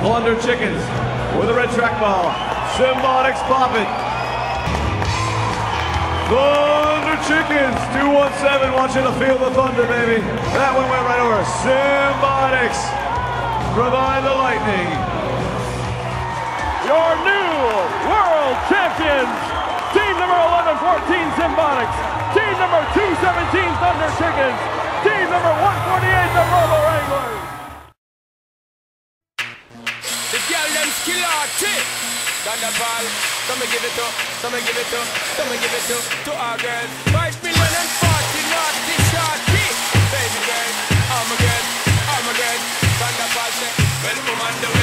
Thunder Chickens with a red trackball. Simbotics pop it. Thunder Chickens, 217, watching the field of thunder, baby. That one went right over. Simbotics provide the lightning. Your new world champions, team number 1114 Simbotics, team number 217 Thunder Chickens, team number 148 the Robo Wranglers. Girl them skill arty. Thunderball, some give it up, some give it up, some give it up to our girls. Five million and forty naughty shorty. Baby girl, I'm a girl, I'm a girl. Thunderball say, well, on the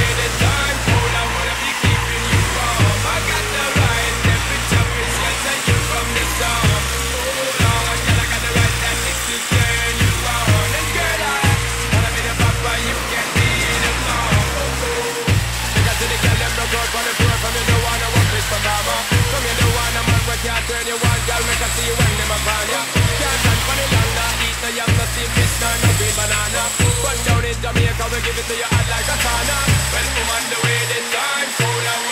turn you on Girl, make I see you when them upon ya. Can't stand for the long, nah Eat no yam, no steam fish, nor no green banana. But down in Jamaica, we give it to you hot like a sauna. Well, I'm the way this time Cold,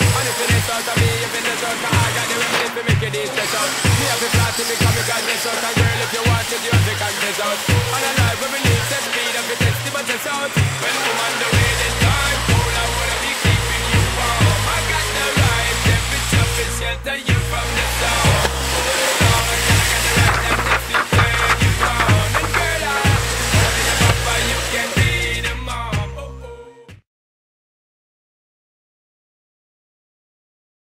And if you let out of me, if you let out I got the remedy for making it easy out. Me have a plan to become a goddess out. And girl, if you want it, you have to contest out. And a life where we live, set speed up, it takes the buses out. When I'm on the way, then time cold, I wanna be keeping you warm. I got the right temperature, shelter you from the storm.